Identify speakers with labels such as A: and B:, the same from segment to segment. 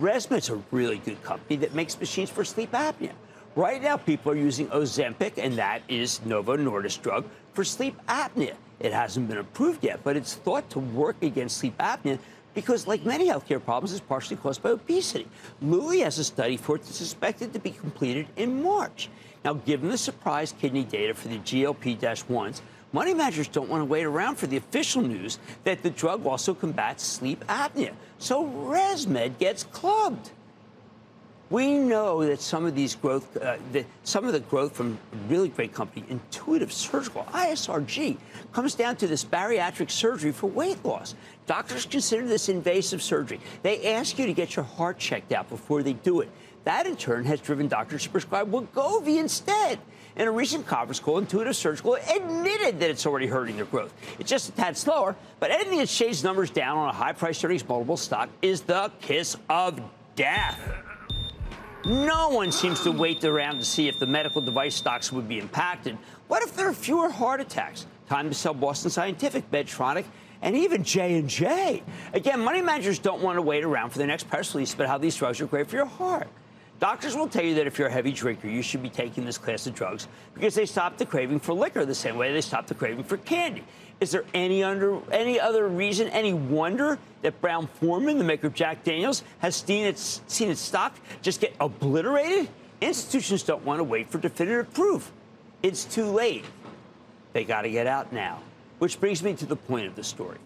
A: ResMed's a really good company that makes machines for sleep apnea. Right now, people are using Ozempic, and that is Novo Nordisk drug for sleep apnea. It hasn't been approved yet, but it's thought to work against sleep apnea because, like many healthcare problems, it's partially caused by obesity. Lilly has a study for it that's expected to be completed in March. Now, given the surprise kidney data for the GLP 1s, money managers don't want to wait around for the official news that the drug also combats sleep apnea. So ResMed gets clubbed. We know that some of these growth, uh, the, some of the growth from a really great company, Intuitive Surgical, ISRG, comes down to this bariatric surgery for weight loss. Doctors consider this invasive surgery. They ask you to get your heart checked out before they do it. That, in turn, has driven doctors to prescribe Wegovy instead. In a recent conference call, Intuitive Surgical admitted that it's already hurting their growth. It's just a tad slower, but anything that shaves numbers down on a high price earnings multiple stock is the kiss of death. No one seems to wait around to see if the medical device stocks would be impacted. What if there are fewer heart attacks? Time to sell Boston Scientific, Medtronic, and even J&J. Again, money managers don't want to wait around for the next press release about how these drugs are great for your heart. Doctors will tell you that if you're a heavy drinker, you should be taking this class of drugs because they stop the craving for liquor the same way they stop the craving for candy. Is there any under any other reason, any wonder that Brown Forman, the maker of Jack Daniels, has seen its seen its stock just get obliterated? Institutions don't want to wait for definitive proof. It's too late. They got to get out now. Which brings me to the point of the story.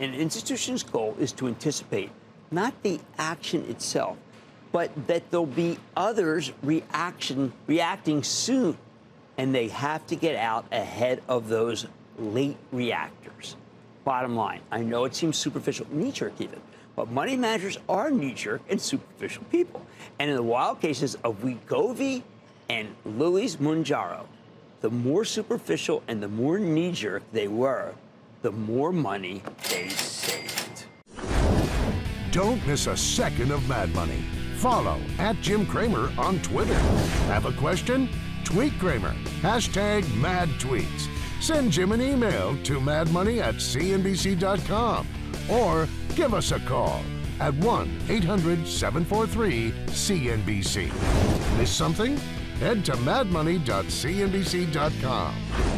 A: An institution's goal is to anticipate not the action itself, but that there'll be others reaction reacting soon, and they have to get out ahead of those late reactors. Bottom line, I know it seems superficial, knee jerk even, but money managers are knee jerk and superficial people. And in the wild cases of Wegovy and Lilly's Mounjaro, the more superficial and the more knee jerk they were, the more money they saved.
B: Don't miss a second of Mad Money. Follow at Jim Cramer on Twitter. Have a question? Tweet Cramer. Hashtag mad tweets. Send Jim an email to madmoney at cnbc.com or give us a call at 1 800 743 CNBC. Miss something? Head to madmoney.cnbc.com.